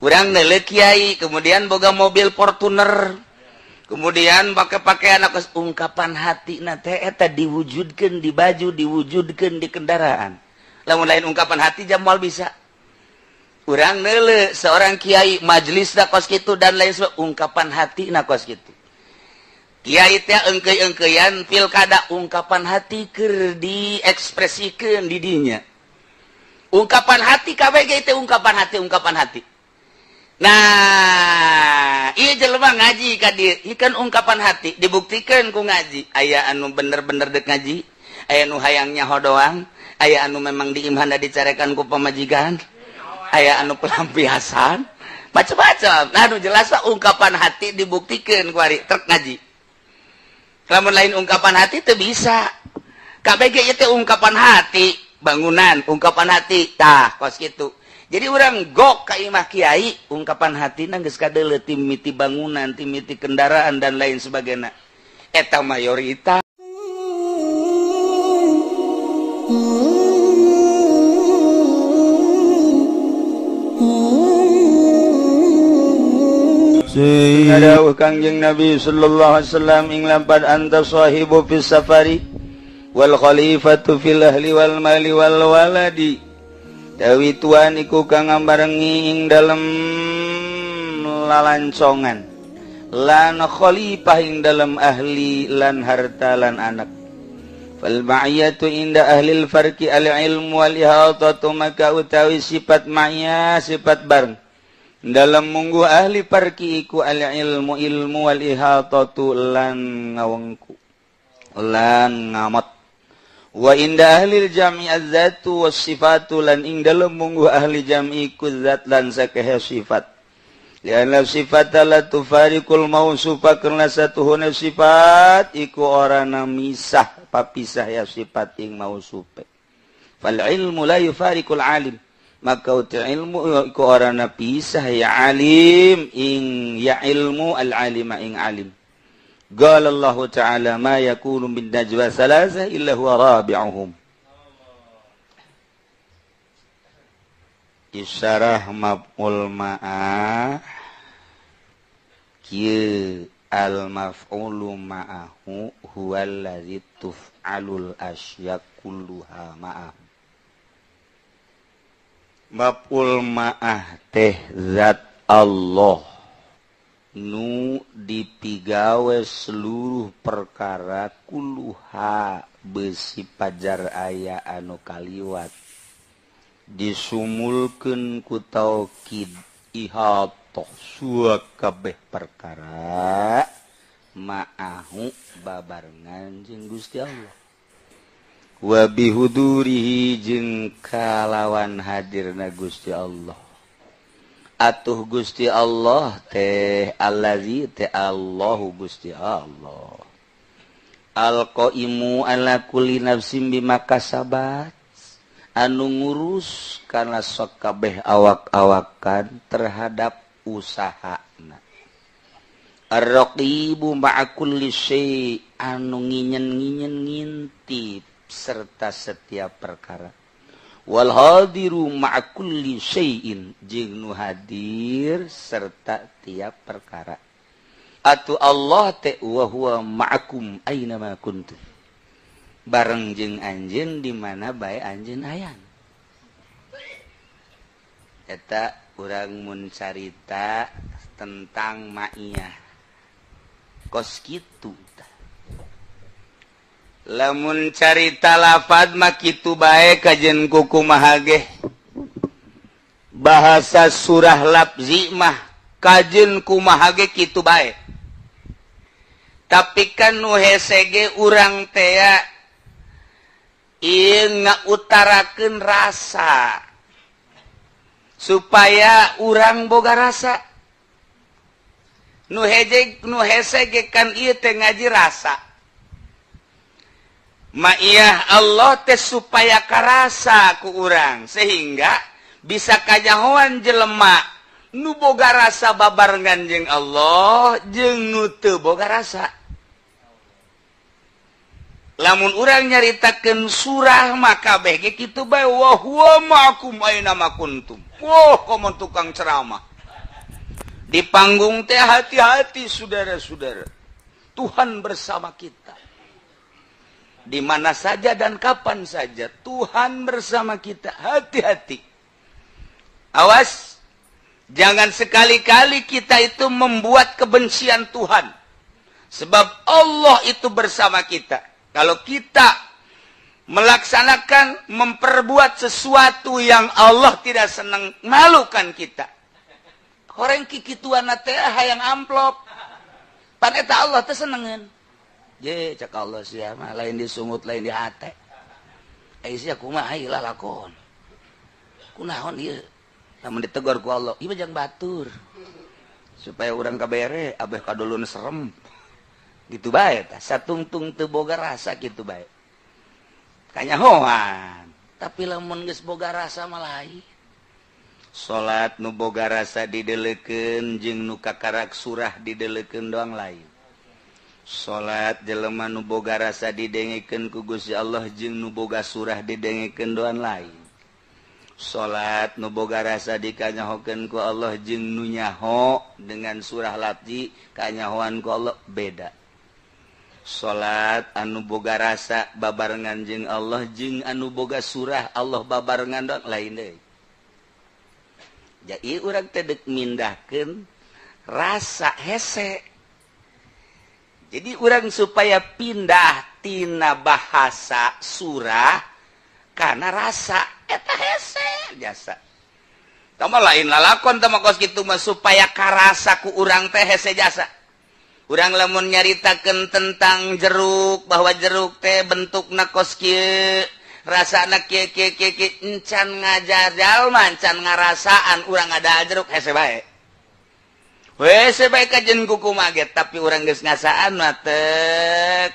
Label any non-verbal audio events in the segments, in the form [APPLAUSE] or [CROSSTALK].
kurang nele Kyai kemudian boga mobil Fortuner. Kemudian pakai pakaian aku ungkapan hati naeta diwujudkan di baju diwujudkan di kendaraan. Namun lain ungkapan hati Jamal bisa. Kurang nele seorang Kyai majelis nakos gitu dan lain sebab ungkapan hati nakos itu Kyai teh engke-engkean pilkada ungkapan hati ker diekspresikan didinya ungkapan hati KWG itu ungkapan hati ungkapan hati. Nah jelma ngaji kadir ikan ungkapan hati. Dibuktikan ku ngaji. Aya anu bener-bener dek ngaji. Aya nu hayangnya ho doang. Aya anu memang diimhana dicarekanku pemajikan aya anu pelampiasan. Baca-bacaan. Anu jelas lah ungkapan hati dibuktikan kuari truk ngaji. Namun lain ungkapan hati itu bisa. KBG itu ungkapan hati bangunan. Ungkapan hati tah kos gitu jadi orang gok ka imah kiai ungkapan hati nangis kadele timiti bangunan timiti kendaraan dan lain sebagainya. Eta mayoritas. Ada kangjeng Nabi sallallahu alaihi wasallam ing lampad anta sahibu fis safari Wal khalifatu fil ahli wal mali wal waladi Dawi tuan iku kang barengi ing dalem lalancongan. Lan khalifah ing dalem ahli lan harta lan anak. Fal ma'iyatu inda ahli al farqi al ilmu wal ihatatu maka utawi sifat ma'iyah sifat bareng. Dalam munggu ahli parki iku al ilmu ilmu wal ihatatu lan ngawengku. Lan ngamot wa inda ahli jami azzatu was sifatu lan ing dalem munggu ahli jami ku zat lan sakehe sifat. Lianna sifat la tufariqul mausufa karena satuhuna sifat iku ora namisah papisah ya sifat ing mausufe. Fal ilmu la yufariqul alim maka uti ilmu iku ora napisah ya alim ing ya ilmu al alima ing alim. قال الله تعالى ما يكون من نجوى ثلاثة إلا هو رابعهم. إشارة مفعول ما كي المفعول معه هو الذي تفعل الأشياء كلها معه. مفعول ما تهزت الله. nu dipigawe seluruh perkara kuluha besi pajar aya anu kaliwat. Disumulken ku taukid ihatoh suakabeh perkara ma'ahu babarengan jeung Gusti Allah. Wa jeng jeung kalawan hadirna Gusti Allah. atuh Gusti Allah teh allazi teh Allahu Gusti Allah. Alqaimu ala kulli nafsin bima kasabat. Anu ngurus kana sakabeh awak-awakan terhadap usahana. Ar-raqibu ma'a kulli syai anu nginyen-nginyen ngintip serta setiap perkara. Walhadiru ma'kulli syai'in jeung nu hadir serta tiap perkara. Atu Allah te wa huwa ma'akum aina ma kuntum. Bareng jeung anjeun di mana bae anjeun hayang. Eta urang mun carita tentang ma'iyah. Kos kitu lamun carita lafad makitu bae kajen kuku mahage bahasa surah labzi mah kajun kumahage kitu bae. Tapi kan nu hesege urang tea ieu ngautarakeun rasa. Supaya urang boga rasa. Nu heje nu hesege kan ieu teh ngaji rasa. Maiyah Allah tes supaya karasa ku urang sehingga bisa kajjahoan jelemak nuboga rasa babarengan jeng Allah jeng nutu boga rasa. Lamun urang nyaritakan surah maka BG itu bae aku main nama kuntum. Komon tukang ceramah. Di panggung teh hati-hati saudara-saudara. Tuhan bersama kita. Di mana saja dan kapan saja Tuhan bersama kita. Hati-hati. Awas jangan sekali-kali kita itu membuat kebencian Tuhan. Sebab Allah itu bersama kita. Kalau kita melaksanakan memperbuat sesuatu yang Allah tidak senang malukan kita. Orang kiki tuan yang amplop. Paneta Allah tersenengan je cak Allah si lain disungut lain di eh, ditegurku Allah jangan batur supaya orang kabere Abeh kadulun serem. Gitu baik satungtung teboga rasa gitu baik kayaknya hoan tapi geus boga rasa malai salat nuboga rasa dideleken jeng nuka karak surah dideleken doang lain. salat jeleman nuboga rasa didengeken kugus ya Allah jeung nuboga surah didengeken doan lain. Salat nuboga rasa dikanyahoken ku Allah jeung nunyaho dengan surah lati kanyahoan ku Allah beda. Salat anu boga rasa babarengan jeung Allah jeung anu boga surah Allah babarengan doan lain deui. Jadi urang tedek mindahkeun rasa hese. jadi orang supaya pindah tina bahasa surah karena rasa eta hese jasa. Tama lain lalakon supaya karasa ku urang teh hese jasa. Urang lamun nyaritakeun tentang jeruk bahwa jeruk teh bentuk kieu rasa anak encan ngajajal mancan ngarasaan urang ada jeruk hese baik kukumaget tapi orang gesngasaan matek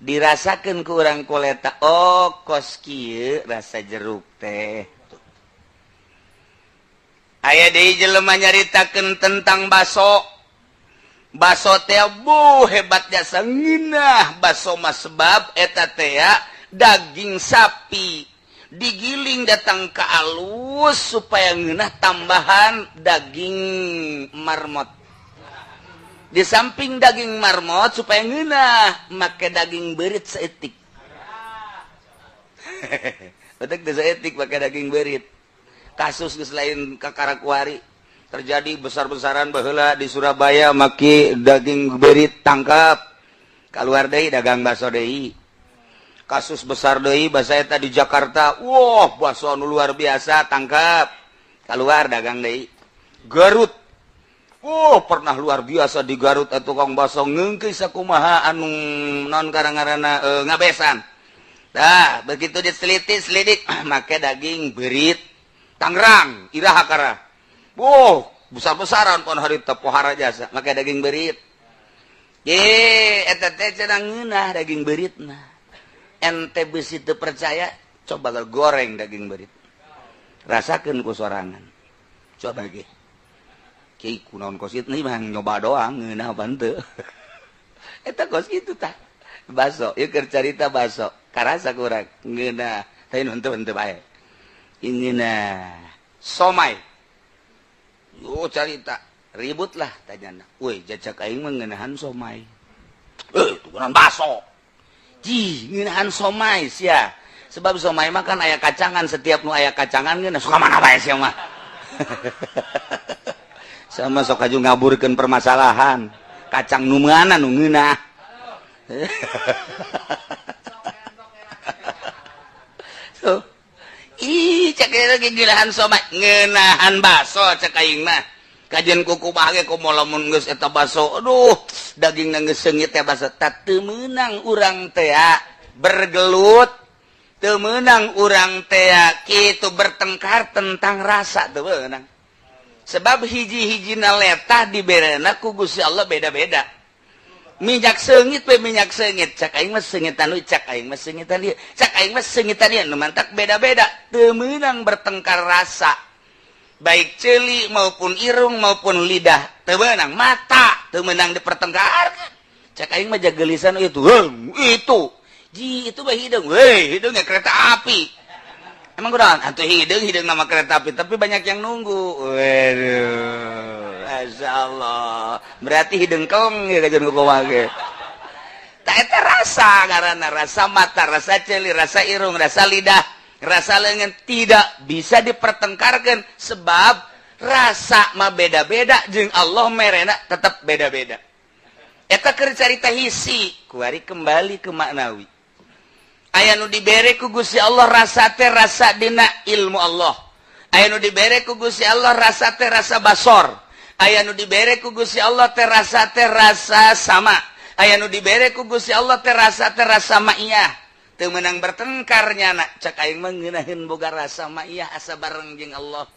dirasakan ke orang koleta oh koski rasa jeruk teh. Aya di jelemah nyaritakan tentang baso. Baso tebu hebatnya sanginah baso mas sebab etatea daging sapi. Digiling datang ke alus supaya ngenah tambahan daging marmot. Di samping daging marmot supaya ngenah make daging berit seetik [LAUGHS] betul seetik pakai daging berit kasus selain kakarakuari terjadi besar-besaran bahula di Surabaya maki daging berit tangkap. Keluar deh dagang baso deh kasus besar Doi bahasata di Jakarta. Wow bahasa luar biasa tangkap keluar dagang Dei Garut. Wow pernah luar biasa di Garut eh, atau Kong baso ngengkis akumaha anu non karangarana e, eh, ngabesan. Dah begitu diseliti selidik [CLEARS THROAT] make daging berit. Tangerang Iraha Kara Wow besar-besaran pon hari tepohara jasa make daging berit. Ye, etet cenah daging berit nah. ente besi itu percaya coba goreng daging berit rasakan ku sorangan. Coba lagi kiai kunaon kosit nih bang nyoba doang ngeunah bante [LAUGHS] eta kos gitu tak baso ieu keur carita baso. Karasa kurang ngeunah tapi nu henteu henteu bae. Ingeunah somai. Yo carita. Ribut lah tanyana woi jajak aing mah ngeunahan somai. Eh tukeran baso. Jihan somais ya sebab somai makan aya kacangan setiap nu aya kacangan kan suka mana bae sia mah? [LAUGHS] Sama sok aju ngaburkeun permasalahan. Kacang nu mana nu ngeunah [LAUGHS] so, ih cek lagi gilahan somai. Ngeunahan baso cek aing mah. kajian kuku bahagia kok mau lamun geus eta baso aduh daging geus seungit teh baso. Tak teu meunang urang teh bergelut teu meunang urang teh kitu bertengkar tentang rasa teu meunang. Sebab hiji-hijina letah diberena ku Gusti Allah beda-beda. Minyak seungit we minyak seungit. Cak aing mah sengitan ieu cak aing mah seungitan ieu cak aing mah seungitan ieu nu mantak beda-beda. Teu meunang bertengkar rasa. baik celi maupun irung maupun lidah temenang mata temenang di pertengkaran. Cekain maja gelisan itu Heng, itu. Ji itu bayi hidung. Hei hidungnya kereta api. Emang kurang? Ah, Atau hidung hidung nama kereta api tapi banyak yang nunggu. Waduh Masya Allah. Berarti hidung kong ya kajian kuku mage tak itu rasa karena rasa mata rasa celi rasa irung rasa lidah. rasa lengan tidak bisa dipertengkarkan sebab rasa mah beda-beda jeung Allah merena tetap beda-beda. Eta keur carita hisi kuari kembali ke maknawi. Aya nu dibere ku Gusti Allah rasa teh rasa dina ilmu Allah. Aya nu dibere ku Gusti Allah rasa teh rasa basor. Aya nu dibere ku Gusti Allah teh rasa teh rasa sama. Aya nu dibere ku Gusti Allah teh rasa teh rasa ma'iyah. menang bertengkarnya anak cakaing mengenahin boga rasa iya asa bareng jeung Allah.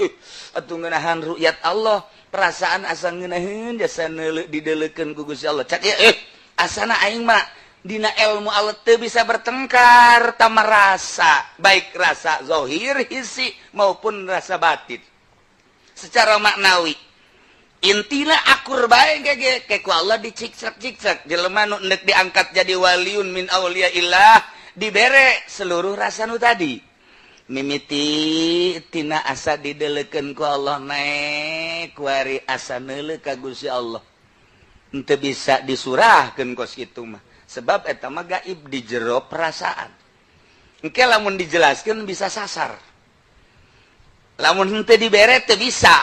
Atuh ngenahan ruyat Allah. Perasaan asa ngenahin jasa didelekan gugus Allah. Cak ya eh asana aing mak dina ilmu Allah teu bisa bertengkar tama rasa baik rasa zohir hisi maupun rasa batin. Secara maknawi intilah akur baik kayak ke Allah diciksak-ciksak jelema nu diangkat jadi waliun min auliyaillah dibere seluruh rasanu tadi. Mimiti tina asa dideleken ku Allah naik kuari asa nele kagusi Allah. Ente bisa disurahkan kos kitu mah. Sebab etama gaib di jero perasaan. Engke lamun dijelaskan bisa sasar. Lamun ente dibere teu bisa.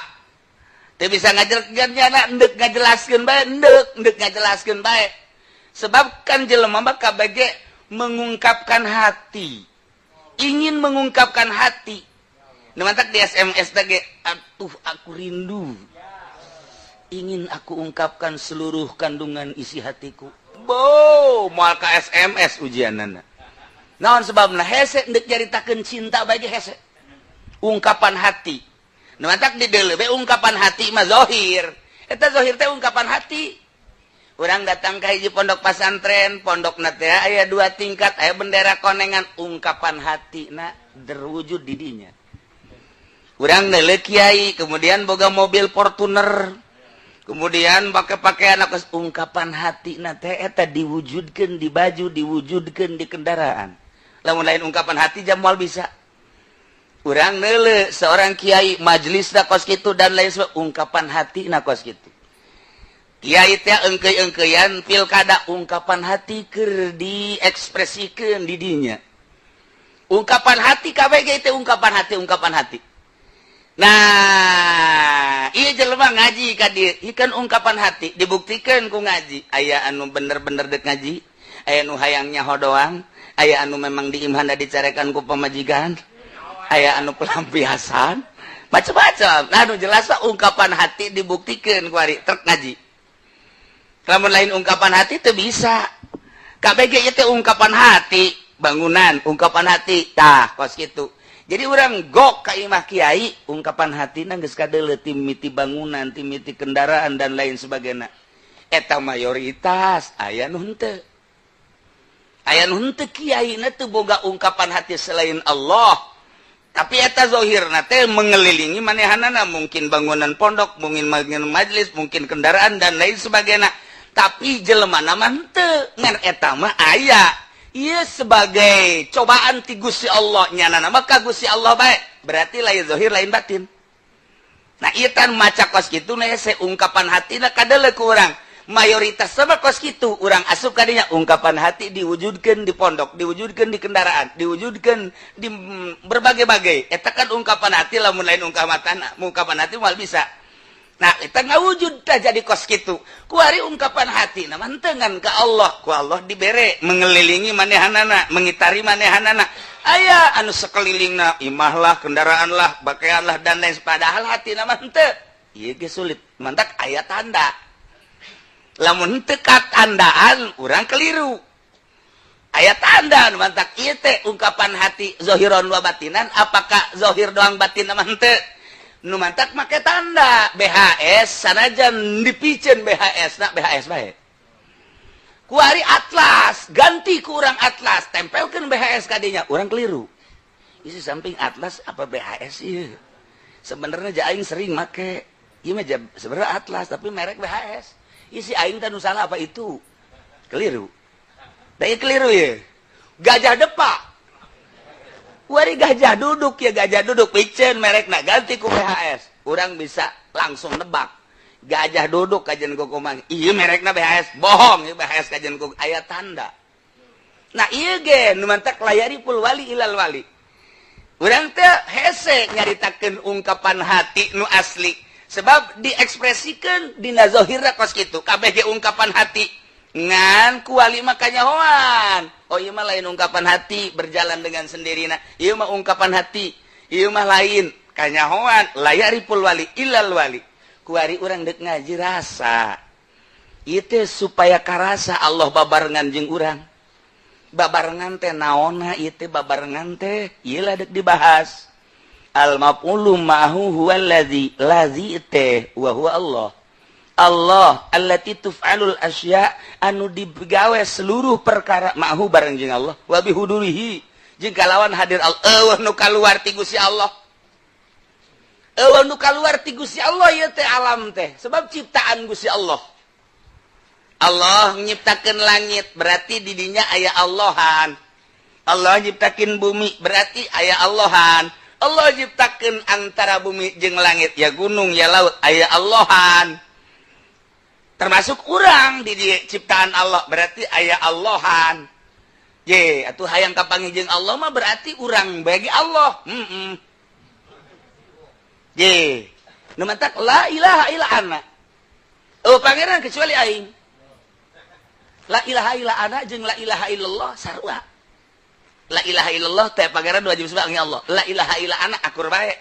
Teu bisa ngajelaskeun endek ngajelaskeun bae endek endek ngajelaskeun bae. Sebab kan jelema mah kabege mengungkapkan hati ingin mengungkapkan hati mantap di SMS tadi, atuh aku rindu. Ingin aku ungkapkan seluruh kandungan isi hatiku. Bo, maka SMS ujian nana. Naon nah hese ndek jaritakeun cinta bagi hese. Ungkapan hati. mantap di deuleu ungkapan hati mah zohir. Eta zohir teh ungkapan hati. Orang datang ke hiji pondok pasantren pondok nate ayah dua tingkat ayah bendera konengan ungkapan hati na terwujud didinya. Orang nele kiai kemudian boga mobil Fortuner kemudian pakai pakaian aku ungkapan hati na teh eta diwujudkan di baju diwujudkan di kendaraan. Lamun lain ungkapan hati jamual bisa. Orang nele seorang kiai majelis na kos gitu dan lain sebagainya ungkapan hati na kos gitu Kyai engkeengkeyan pilkada ungkapan hati ker diekspresikan didinya ungkapan hati KBG itu ungkapan hati ungkapan hati. Nah iya jelema ngaji kadir ikan ungkapan hati. Dibuktikan ku ngaji. Ayaah anu bener-bener dek ngaji. Aya nu hayangnya hodoang aya anu memang diimhanda dicarekanku pemajikan aya anu pelampiasan. Macam-macam Nah jelas ungkapan hati dibuktikan kuari ter ngaji. Lain ungkapan hati itu bisa. KBG itu ungkapan hati bangunan ungkapan hati tah kos gitu jadi orang gok kaimah kiai ungkapan hati nangis kadele timiti bangunan timiti kendaraan dan lain sebagainya. Eta mayoritas ayah nunte ayah nunte kiai itu boga ungkapan hati selain Allah. Tapi eta zohir nate mengelilingi manehanana mungkin bangunan pondok mungkin majelis mungkin kendaraan dan lain sebagainya tapi jelema etama aya. Ia sebagai cobaan ti Gusti Allah. Nyana nama kagusi Allah baik berarti lain zahir lain batin. Nah itan maca kos gitu nah saya ungkapan hati nah kadele kurang mayoritas sama kos gitu orang asup kadinya ungkapan hati diwujudkan di pondok diwujudkan di kendaraan diwujudkan di berbagai-bagai. Eta kan ungkapan hati lah lain ungkapan hati ungkapan hati mal bisa. Nah, kita wujud jadi kos gitu. Kuari ungkapan hati nah mantengan ke Allah. Ku Allah diberre mengelilingi manehanana mengitari manehanana. Ayah anu sekelilingna imahlah kendaraanlah pakaianlah dan lain padahal hati nama sulit. Mantak ayat tanda. Lamun tekat tandaan orang keliru. Ayat tanda mantak. Iya teh ungkapan hati Zohiron wabatinan Apakah Zohir doang batin nama ente? nu mantap make tanda BHS sanajan dipicen BHS nak BHS baik kuari atlas ganti kurang atlas tempelkan BHS kadinya orang keliru. Isi samping atlas apa BHS iya sebenarnya aing sering make iya mah sebenarnya atlas tapi merek BHS isi aing tan salah apa itu? Keliru. Tapi keliru ya gajah depak wari gajah duduk ya gajah duduk. Picen merek nah ganti ku BHS orang bisa langsung nebak. Gajah duduk kajian ku kumang iya merek na BHS bohong ya BHS kajian ku ayat tanda. Nah iya gen numantak layari pul wali ilal wali. Urang teh hese nyaritakan ungkapan hati nu asli. Sebab diekspresikan dina nazohira kos gitu KBG ungkapan hati. Ngan kuali makanya hoan Oh iya mah lain ungkapan hati berjalan dengan sendiri nah mah ungkapan hati Imah lain. Kanyahoan layaripulwali ilalwali kuari orang dek ngaji rasa. Itu supaya karasa Allah babarengan jeng urang. Babarengan teh naona itu babarengan teh Iyalah dek dibahas. Al mafulu mahu huwa lazi lazi teh wa huwa Allah. Allah allati tuf'alul asya anu digawe seluruh perkara ma'hu bareng jeung Allah. Wa bihudurihi jeung kalawan hadir Allah. Eueuh nu kaluar ti Gusti Allah. Eueuh nu kaluar ti Gusti Allah ieu teh alam teh. Sebab ciptaan Gusti Allah. Allah nyiptakeun langit berarti di dinya aya Allahan. Allah nyiptakeun bumi berarti aya Allahan. Allah nyiptakeun antara bumi jeung langit ya gunung ya laut aya Allahan. termasuk kurang di ciptaan Allah berarti ayah Allahan. Ye atau hayang kapanggijeng Allah mah berarti urang bagi Allah. Mm -mm. ye numantak la ilaha illa ana. Oh pangeran kecuali aing. La ilaha illa ana jeung la ilaha illallah sarua. La ilaha illallah teh pangeran wajib sebab Allah. La ilaha illa ana akur bae.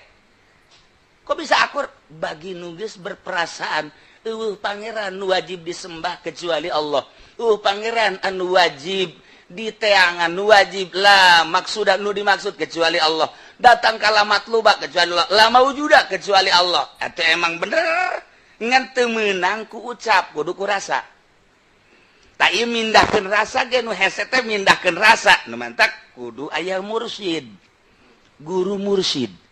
Kok bisa akur? Bagi nugis berperasaan. uh Pangeran wajib disembah kecuali Allah. Uh Pangeran anu wajib diteangan wajiblah maksud nu dimaksud kecuali Allah. Datang kalamat lubak kecuali Allah. Lama wujuda kecuali Allah. Atau emang bener? Ngan temenang ku ucap kudu ku rasa. Tak mindahkan rasa genu hese mindahkan rasa. Nu mantak kudu ayah mursyid. Guru mursyid.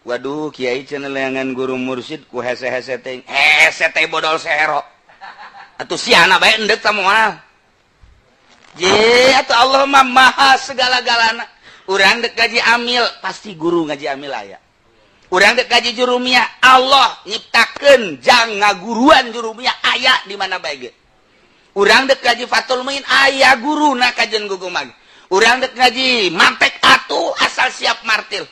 Waduh Kyai ceangan guru mursid ku hese hese teng hese teh bodol Allah maha segala-galana. Urang dekaji amil pasti guru ngaji amil aya. Urang dekaji jurumiah Allah nyiptakan jangan guruan jurumiah aya di mana baik urang dekaji Fatul main aya guru nak kajjan gugu urang dekaji mantek atuh asal siap martil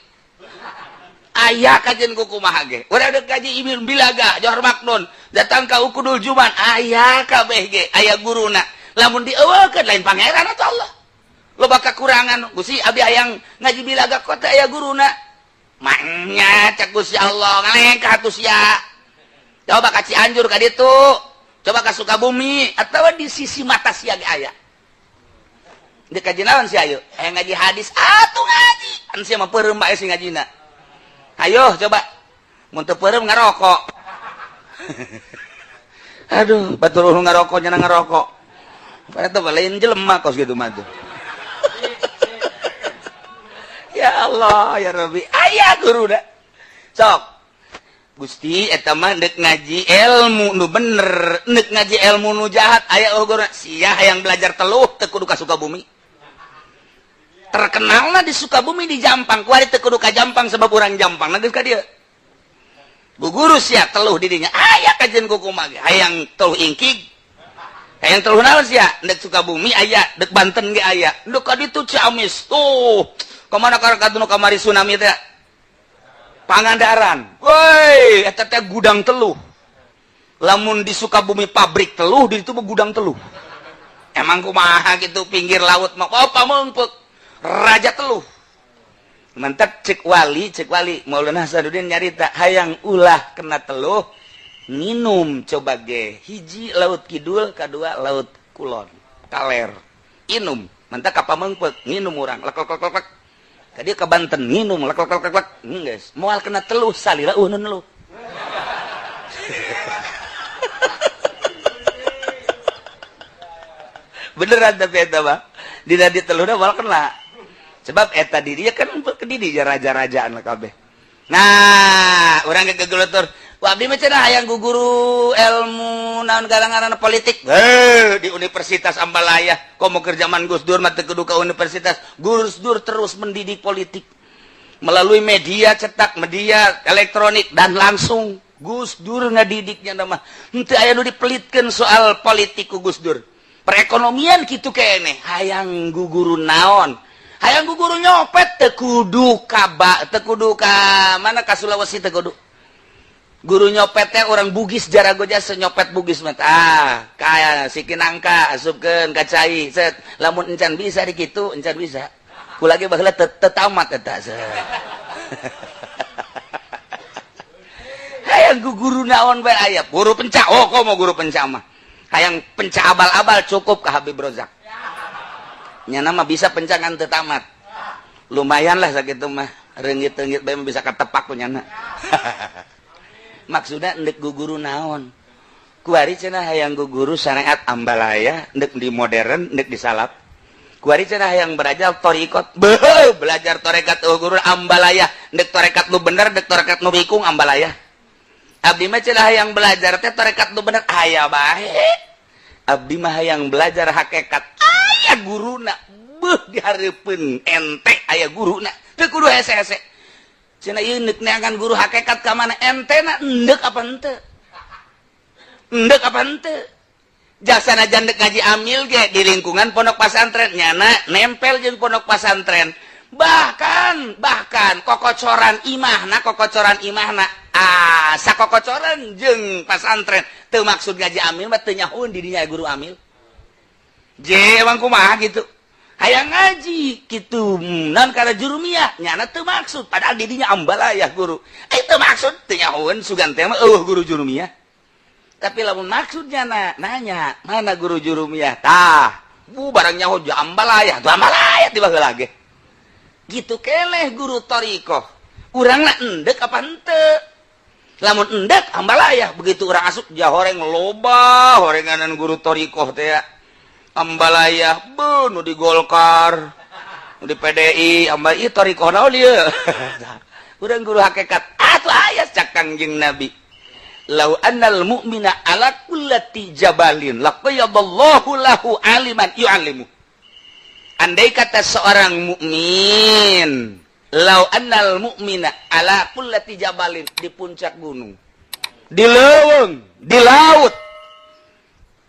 ayaah kajjin kukumahage gaji bilaga Johor Maknun. Datang ke Kudul Juman ayaah KBG guru guruna. Lamun diawalkan lain Pangeran atau Allah? Lo bak kekurangan Gusi Abi ayang ngaji bilaga kota aya guruna. Maknya Gusti Allah ngalengkatus ya coba kaci anjur ka itu coba ka Sukabumi atau di sisi mata siaga ayah di kajinawan si ayo aya eh, ngaji hadis atuh ngaji. Ansia mah peureum bae si ngajina ayo coba. Untuk perem ngerokok [LAUGHS] aduh batur ulun ngerokok nyana ngerokok pada tuh lain jelema kos gitu mah tuh. [LAUGHS] Ya Allah ya Rabbi. Ayah guru dah. Sok. Gusti eta mah dek ngaji ilmu nu bener. Dek ngaji ilmu nu jahat. Aya oh guru. Sia yang belajar teluh tekudu kasuka bumi. Sukabumi terkenal di Sukabumi di Jampang. Kuari teu kudu ka Jampang sebab urang Jampang. Ka dia? Guru sia teluh didinya. Aya kajian kuku mah hayang teluh ingkig. Yang terlalu naon ya dek bumi ayah dek Banten ge ayah dek kadi itu Ciamis tuh ke mana karena katu kamari tsunami teh? Pangandaran. Woi eta teh gudang teluh. Lamun di Sukabumi pabrik teluh di itu gudang teluh. Emang kumaha gitu pinggir laut mah? Apa mengpek raja teluh. Mantap cek wali cek wali. Maulana Hasanuddin nyarita hayang ulah kena teluh. Minum coba ge. Hiji laut Kidul kedua laut Kulon. Kaler. Inum. Mantap kapal mengpek? Minum orang. Lek lek lek lek tadi ke Banten minum. Lek lek lek lek guys. Moal kena teluh salira uh nun lu. [LAUGHS] Beneran tapi eta mah di teluh moal kena sebab eta diri kan ke diri raja-rajaan lah kabeh. Nah orang ke gegelutur Wabi macam yang guguru ilmu naon galangan politik? Eh, di Universitas Ambalaya. Kok mau kerjaman Gus Dur mata kedua ke universitas. Gus Dur terus mendidik politik. Melalui media cetak media elektronik dan langsung. Gus Dur ngadidiknya nama. Aya nu dipelitkan soal politiku Gus Dur. Perekonomian gitu kene hayang guguru naon ayaang guguru nyopet tekudu kaba tekudu ka mana ka Sulawesi tekudu? Guru nyopetnya orang Bugis jaragoja senyopet Bugis mata ah kayak si kinangka asupkeun ka cai set. Lamun encan bisa di kitu encan bisa. Ku lagi baheula tetamat eta [LAUGHS] hayang guru naon bae aya guru penca oh kok mau guru penca mah? Hayang penca abal-abal cukup ka Habib Rozak. Nama bisa pencangan tetamat lumayan lah sakitu mah. Reungit-reungit bae bisa ketepak punya [LAUGHS] maksudnya ndek guguru naon? Kuari cenah hayang guguru syariat ambalaya ndek di modern ndek di salap. Kuari cenah hayang belajar torikot. Beuh belajar torekat oh guru ambalaya. Ndek torekat lu bener ndek torekat nu bikung ambalaya. Abdi mah cenah hayang belajar teh torekat lu bener. Aya bae. Abdi mah hayang belajar hakikat guru diharpun ente aya guru guru hakekat ke mana endek apa endek apa ente? Jasana jandek ngaji amil ge di lingkungan pondok pasantren nyana nempel jeung pondok pasantren bahkan bahkan kokocoran imahna kokocoran imahna. Ah sakokocoran jeung pasantren teu maksud ngaji amil mah teu nyahun di dinya guru amil. jewang kumaha gitu. Aya ngaji gitu. Hmm, non karena jurumiah nyana tuh maksud. Padahal dirinya ambal ya guru. Eh, Itu maksud? Tenyawan sugan tema oh guru jurumiah tapi lamun maksudnya na, nanya mana guru jurumiah tah bu barangnya hojo ambal ayah. Tuh ambal ayah tiba lagi gitu keleh guru toriko urang na endek apa ente lamun endek ambal begitu orang asuk ja horeng loba horenganan guru toriko teh ambalaya bunuh di Golkar di PDI amba ambai torikono dia [LAUGHS] urang guru hakikat. Ah, Atuh aya cak kangjeng Nabi. Lau annal mu'mina ala kullati jabalin laqayadallahu lahu aliman yu'allimu. Andai kata seorang mukmin lau annal mu'mina ala kullati jabalin di puncak gunung di leuweung di laut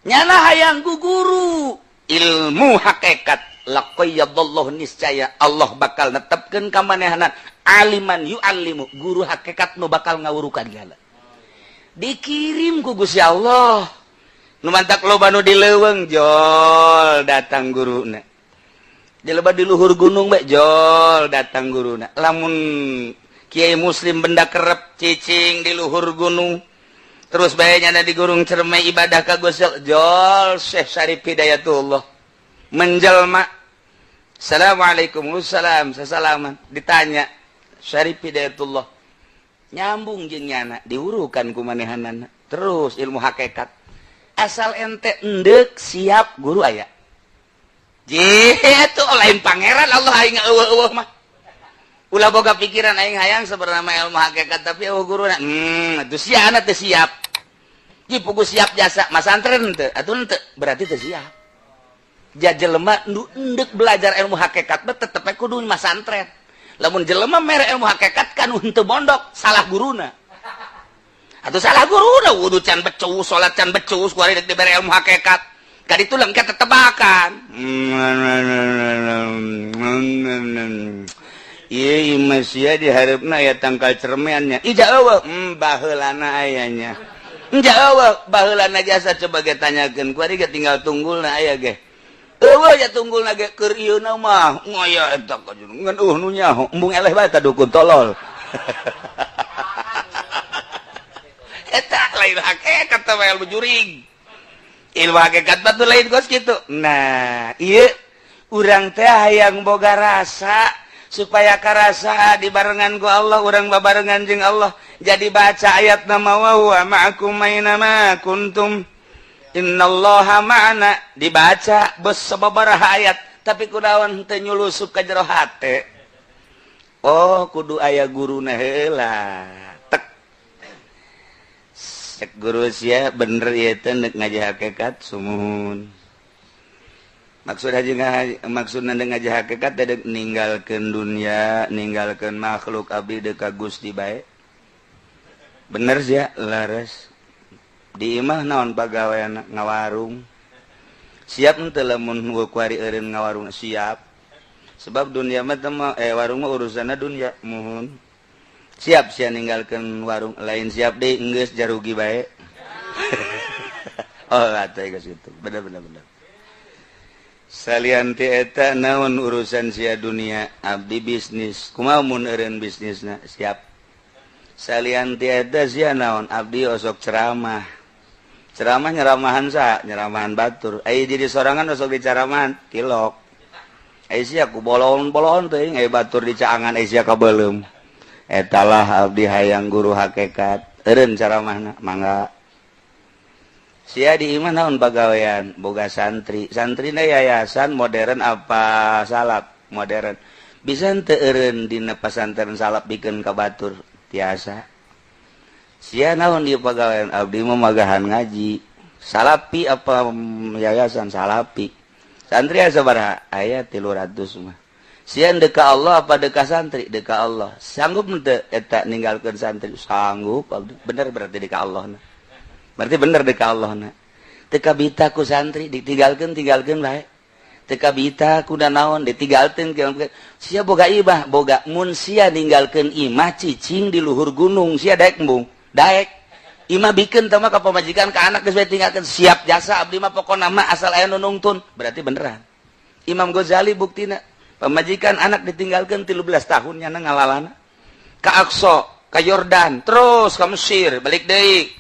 nyana hayangku guru. Ilmu hakekat lakoyadallah niscaya Allah bakal netepkeun ka manehna aliman yuallimu. Guru hakekat nu bakal ngawurukan gala. Dikirim ku Gusti Allah. Nu mantak loba nu dileuweung jol datang guruna. Di lebat di luhur gunung bae jol datang guruna. Lamun kiai muslim benda kerep cicing di luhur gunung terus bayanya ada di gurung cermai ibadah ka Gusel Jol Syekh Syarif Hidayatullah. Menjelma. Assalamualaikum wassalam sesalaman. Ditanya Syarif Hidayatullah nyambung jeung nyana diurukan ku manehanna terus ilmu hakikat. Asal ente endek siap guru ayah jitu lain pangeran. Allah aing eueuh mah. ulah boga pikiran aing hayang sebenarnya ilmu hakikat tapi oh guru hmm, itu siap anak siap Kipuku siap jasa mas antren ente atau ente berarti teu siap. Ja jelema nu endek belajar ilmu hakikat mah tetep kudu mas antren. Lamun jelema mere ilmu hakikat kan untuk mondok salah guruna. Atau salah guruna wudu can becus salat can becus kuari dek dibere ilmu hakikat. Kaditu lengket tetebakan. Hmm, masih diharapna ya tangkal cermennya. Ija awa, hmm, bahelana ayahnya. Ija hmm, awa, jasa coba sebagai tanyakan. Kuari tinggal tunggul na ayah ge. Ewa ya tunggul na ge keur ieu na mah. Ngaya eta ka ngan uh nu nyaho. Embung eleh bae ta dukun tolol. [LAUGHS] eta lain hakikat teh ilmu juring. Ilmu hakikat batu lain gos gitu. Nah, iya urang teh hayang boga rasa supaya karasa dibarenngan gua Allah orang babarengan jeng Allah. Jadi baca ayat nama wa ma'akum mainama kuntum. Innallaha ma'ana. Dibaca bes sababaraha ayat. Tapi kudawan teu nyulusup ka jero hate? Oh kudu aya guruna heula tek. Cek guru sia bener ieu teh neuk ngaji hakikat sumun. maksud maksud meninggalkan dunia meninggalkan makhluk Abi deka Gusti baik bener ya laras. Dimah naon pegawai ngawarung siap telemun ngawarung siap. Sebab dunia mata eh warung urusan dunia mohon siap si meninggalkan warung lain siap deh Inggris jarugi baik oh bener-bener salianti eta naon urusan sia dunia? Abdi bisnis. Kumamun eren bisnis na siap. Salianti eta sia naon? Abdi osok ceramah. Ceramah nyeramahan sa nyeramahan batur. Ayo jadi sorangan osok bicaraman kilok. Ayo sia ku bolon-bolon tuh ayo batur dicaangan ayo sia kabelum etalah abdi hayang guru hakekat. Eren ceramahna mangga. Si iman naon bagawean? Boga santri. Santri na yayasan modern apa salap? Modern. Bisa teen di pesantren salap bikin kabatur tiasa. Si naon di pegawaian Abdi memagahan ngaji. Salapi apa yayasan salapi? Santri sabara ayat tilu ratus mah. Sian deka Allah apa deka santri? Deka Allah. Sanggup ente etak ninggalkan santri? Sanggup bener berarti deka Allah nah. berarti bener deka Allah tekabita ku santri ditinggalkan tinggalkan baik. Tekabita kuda naon ditinggalkan sia boga ibah boga mun sia ninggalkan imah cicing di luhur gunung. Sia daek embung daek. Imah bikin sama ke pemajikan ke anak kesuai tinggalkan. Siap jasa abdi mah pokok nama asal ayah nungtun. Berarti beneran. Imam Ghazali buktina pemajikan anak ditinggalkan 13 tahunnya ngalalana ke Aqsa ke Yordan terus ke Mesir balik deik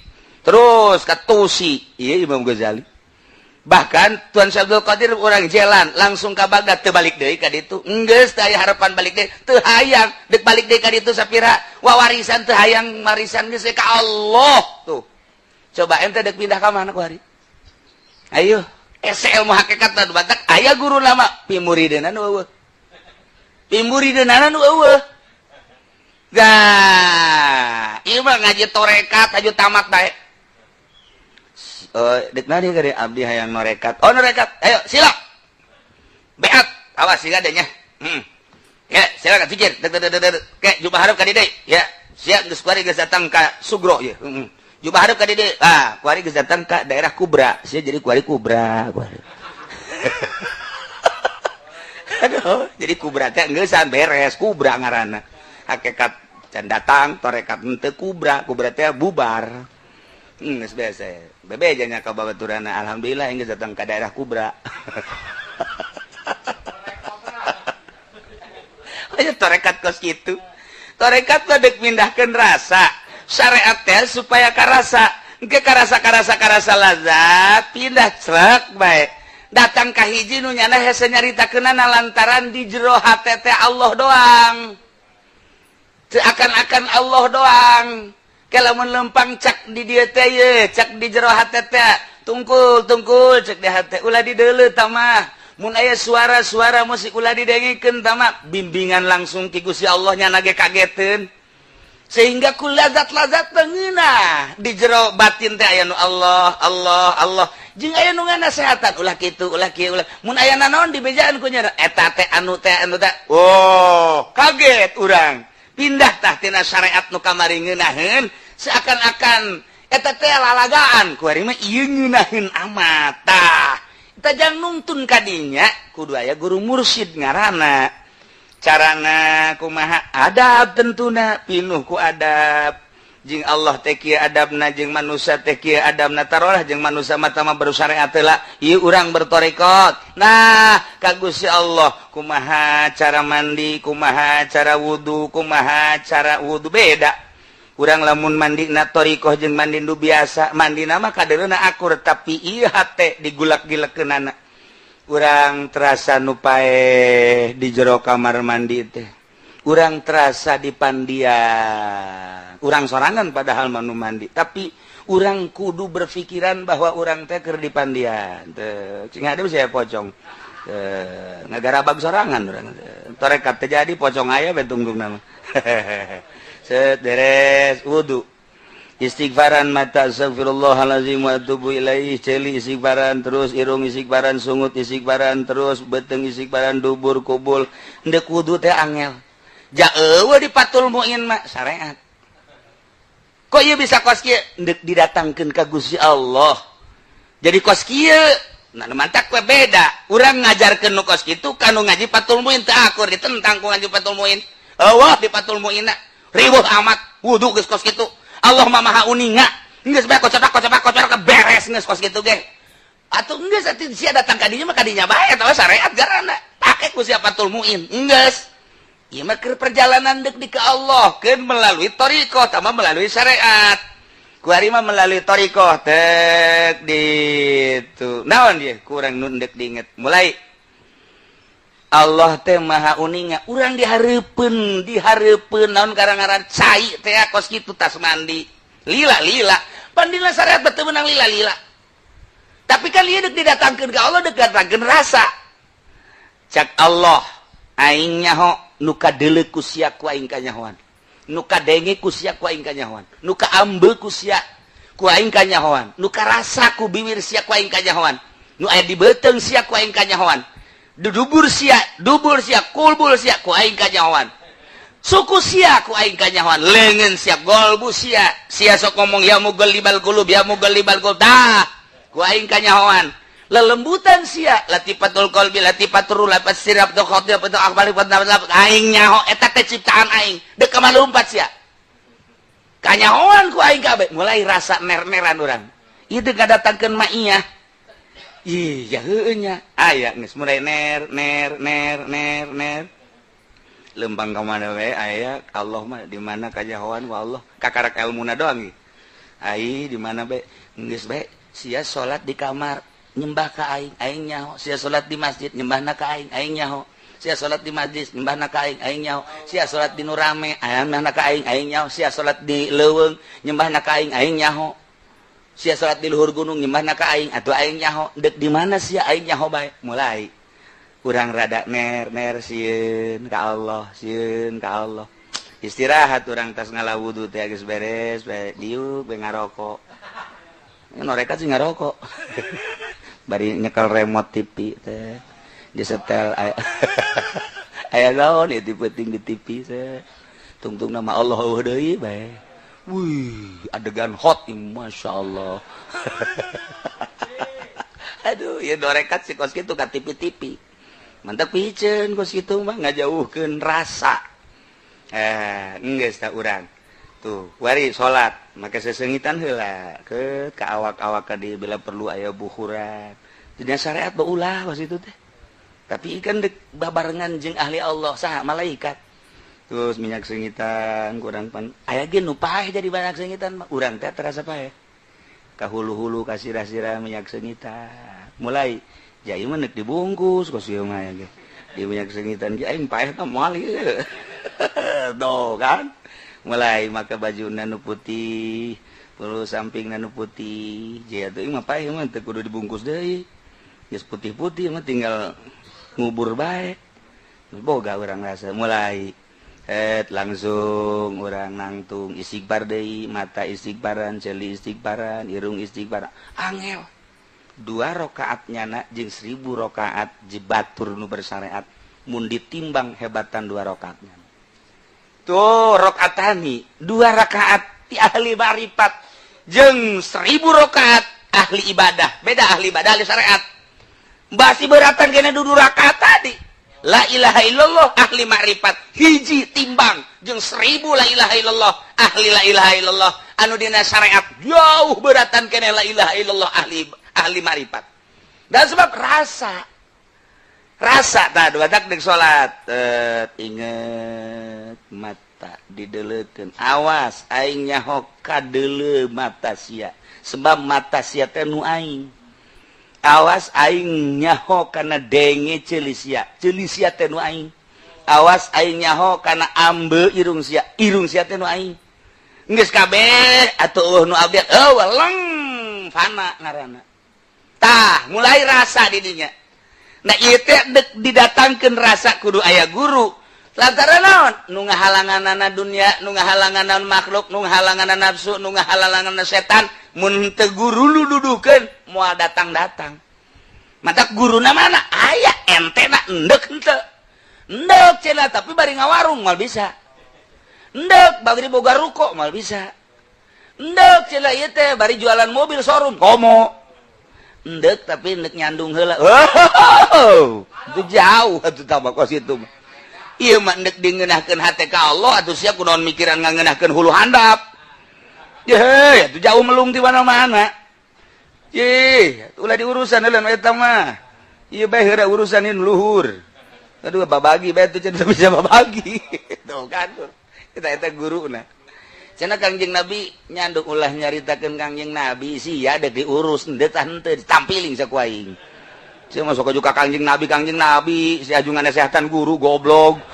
terus ke Tusi iya Imam Ghazali. Bahkan Tuan Syabdul Qadir orang jalan langsung ke Baghdad terbalik deh kadi itu. Enggak saya harapan balik deh hayang dek balik deh kadi itu sapira wawarisan hayang marisan geus ka Allah. Tuh. Coba ente dek pindah ke mana ku hari ayo SL mau hakikat dan batak. Ayah guru lama. Pimuridenan eueuh pimuridenan eueuh Gah, ieu mah ngaji torekat aju tamat bae uh, Abdi hayang norekat oh norekat ayo sila. Beat awas sila adanya hmm. ya silakan pikir. Deg deg deg deg kayak jubah harap ya siap geus kuari geus datang ka Sugro ya hmm. jubah harap kadide ah kuari geus datang ka daerah Kubra. Sia jadi kuari Kubra kuari. [LAUGHS] Aduh, jadi kubra teh geus beres. Kubra ngaranna. Hakikat can datang torekat henteu kubra. Kubra teh bubar. Eh. bebenya kau baturana Alhamdulillah Inggris datang ke daerah kubra. [LAUGHS] Aja torekat kos gitu. Torekat ledek pindahkan rasa. Syariat teh supaya karasa ke karasa karasa karasa lazat pindah cerak baik datang ka hiji nu nyana hese nyarita kenana lantaran di jero hati teh Allah doang. Seakan-akan Allah doang. kalamun lempang cak di dia teye cak di jero hatete tungkul tungkul cek di hati. Ulah di dulu tamah mun aya suara-suara musik ulah didengikeun tamah bimbingan langsung ki Gusti Allah nya nage kageteun. Sehingga ku lazat-lazat tengenah di jero batin teh aya nu Allah Allah Allah. Jeung aya nu ngasehatan ulah kitu ulah kieu ulah. Mun aya nanaon dibejaan ku nya eta teh anu teh anu teh. Oh kaget urang. pindah tahtina syariat nu kamari ngeunaheun seakan-akan eta teh lalagaan. Ku ari mah amata eta amatah tajam ka tadinya kudu aya guru mursyid ngarana. Carana kumaha adab tentuna pinuh ku adab. Jing Allah teki adabna jeung manusia teki adabna tarolah jeung manusia matama bersyariat telah ieu urang bertorekot. Nah ka Gusti Allah kumaha cara mandi kumaha cara wudu kumaha cara wudu beda. Urang lamun mandi na torikoh jeung mandi nu biasa mandi nama kadeuna akur tapi ieu hate digulak-gilekeunana urang terasa nu pae di jero kamar mandi teh. kurang terasa dipandia kurang sorangan padahal manu mandi. Tapi orang kudu berpikiran bahwa orang teker dipandian. Saya pocong. Negara bag sorangan torekat terjadi pocong ayah betunggung nama. [LAUGHS] Sederes wudhu istighfaran mata astagfirullahalazim wa atubu ilaih. Celi istighfaran terus irung istighfaran sungut istighfaran terus beteng istighfaran dubur kubul. Ndek kudu teh angel. ja di muin mak. Syariat kok ia bisa koski didatangkan ke Guzi Allah. Jadi koski nah, mantap kue beda. Orang ngajar nu kos itu kan ngaji patul muin tak akur ditentang ku ngaji patul muin. Allah di patul muin amat wudhu geus kos gitu Allah ma maha uninga. Geus bae kocak kocak kocak beres kos gitu ge. Atau enggak satu sia datang kadinya mah kadinya bae atawa syariat garana. Pake ku siapa patul muin. Pakai siapaulmuin perjalanan dek di ke Allah. Kan melalui thoriqoh sama melalui syariat. Kuima melalui thoriqoh tek di itu naon dia? Kurang nundek diinget mulai. Allah teh maha uninga. Urang diharpun diharpun naon karang-garan cair teh kos gitu tas mandi. Lila lila. Pandila syariat betul menang lila lila. Tapi kan dia dek didatangkan ke Allah dekat rasa. Cak Allah aingnyaho nuka dele kusia kuaing kanyahoan. Nuka denge kusia kuaing kanyahoan. Nuka ambe kusia kuaing kanyahoan. Nuka rasa ku biwir sia kuaing kanyahoan. Nu aya di beteng sia kuaing kanyahoan. Dudubur sia dubur sia kulbul sia kuaing kanyahoan. Suku sia ku aing kanyahoan. Leungeun sia golbu sia. Sia sok ngomong ya mugel libal gulub ya mugel libal tah dah kuaing kanyahoan. Lelembutan sia. Latifatul qalbi latifatul lapat sirap tu khotir apa tu akbali pada aing nyaho eta teh ciptaan aing. Dek ke mana lompat sia. Kanyahoan ku aing kabe mulai rasa ner-neran urang. Ieu teh datangkeun ma iya. Iya heueuh nya. Aya mulai ner ner ner ner ner. Lembang ka mana we aya Allah mah di mana kanyahoan? Wa Allah kakarak ilmuna doang ai di mana be? Geus be sia salat di kamar nyembah ka aing aing nyaho. Sia salat di masjid nyembah na aing nyaho. Sia salat di masjid nyembah na aing nyaho. Sia salat di nurame ka na aing nyaho. Sia salat di leuweung nyembah na aing nyaho. Sia salat di luhur gunung nyembah na atuh aing nyaho. Dek di mana sia aing nyaho bae? Mulai. Kurang rada ner ner sieun ka Allah sieun ka Allah. Istirahat orang tas ngalawudu teh geus beres bae diuk bae ngarokok. Mereka sih ngarokok. [LAUGHS] bari nyekel remote TV teh. Di setel aya [LAUGHS] naon ya tipe ting di TV teh. Tungtung nama Allah deui bae. Wih adegan hot ini masya Allah. [LAUGHS] Aduh ya dorekat si kos gitu ka tipi-tipi mantap pijen kos gitu mah ngajauhkeun rasa. Eh enggak tak urang. tuh wari salat maka sesengitan hela ke ke awak-awak tadi bila perlu ayah buhuran. Jadi syariat baulah pas itu teh. Tapi ikan dek babarengan jeng ahli Allah sah malaikat. Terus minyak sengitan kurang pan. Ayah gini nu jadi banyak sengitan urang teh terasa paeh. Kahulu-hulu kasih sirah minyak sengitan. Mulai jadi menek dibungkus kosio mah ya di minyak sengitan jadi paheh mali do kan? mulai maka baju nanu putih perlu samping nanu putih. Kudu dibungkus deui. Yes, putih-putih mah tinggal ngubur baik boga orang rasa mulai et langsung orang nangtung istighfar deui mata istighfaran celi istighfaran irung istighfar angel dua rakaatnya nyana jeng seribu rakaat jebatur nu bersyariat. Mun ditimbang hebatan dua rakaatnya rakaatani. Dua rakaat di ahli baripat jeng seribu rakaat ahli ibadah. Beda ahli ibadah ahli syariat. Basi beratan kena duduk rakaat tadi. La ilaha illallah ahli ma'rifat. Hiji timbang. Jeng seribu la ilaha illallah ahli la ilaha illallah. Anu dina syariat. Jauh beratan kena la ilaha illallah ahli ahli ma'rifat. Dan sebab rasa rasa tak dua tak salat inget mata dideleken awas aingnya hoka dele mata sia. Sebab mata sia teh nu aing. Awas aing nyaho kana denge celisia celisia teh nu aing. Awas aing nyaho kana ambe irung sia. Irung sia teh nu aing. Geus kabeh atuh nu abdi. Oh leng fana ngarana. Tah mulai rasa didinya. Nah, didatangkan rasa kudu ayah guru. Lantaran naon? Nunga halangan anak dunia nunga halanganan makhluk nunga halangan nafsu nunga halangan setan munte guru lu dudukan mau datang datang mata guru nama mana? Ayah ente nak endek ente endek cina tapi bari ngawarung mal bisa. Endek bari boga ruko mal bisa. Endek cina iya teh bari jualan mobil sorum komo. ndek tapi ndek nyandung heula. [LAUGHS] Oh itu jauh atuh tabak kos itu iya mah ndek dingeunahkeun hate ka Allah atuh sia kunaon mikiran ngangeunahkeun hulu handap. Ye atuh jauh melung di mana-mana. Ye ulah diurusan heula eta mah. Ieu bae heura urusan luhur. Aduh babagi bae teu bisa babagi. [LAUGHS] Tuh kan kita eta guru nah Cina Kangjeng Nabi nyanduk ulah nyaritakeun Kangjeng Nabi sih ya ada diurus henteu tah henteu ditampiling sakuaing. Sia sok juga Kangjeng Nabi Kangjeng Nabi si ajungan kesehatan guru goblok. [LAUGHS]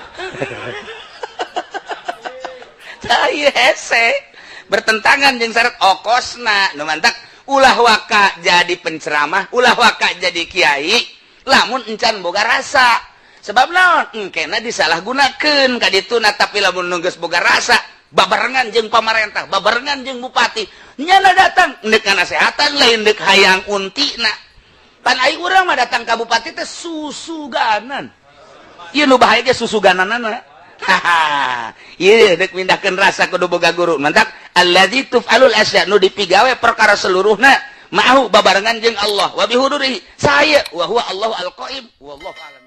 Tah hese bertentangan jeung syarat okosna nu mantak ulah waka jadi penceramah, ulah waka jadi kiai, lamun encan boga rasa. Sebab naon? Engkena disalahgunakeun kaditu dituna tapi lamun nunggeus boga rasa babarengan jeung pamarentah babarengan jeung bupati. Nyana datang dek nasehatan lain dek hayang unti nak. Pan aing urang mah datang kabupaten bupati teh susuganan. Ieu nu bahaya ge susugananana haha [LAUGHS] ieu dek pindahkeun rasa kudu boga guru. Mantap. Allazi tufalul asya nu dipigawe perkara seluruhna mau babarengan jeung Allah. Wa bihudurihi. Saya wa huwa Allahu alqaim. Wallahu alam.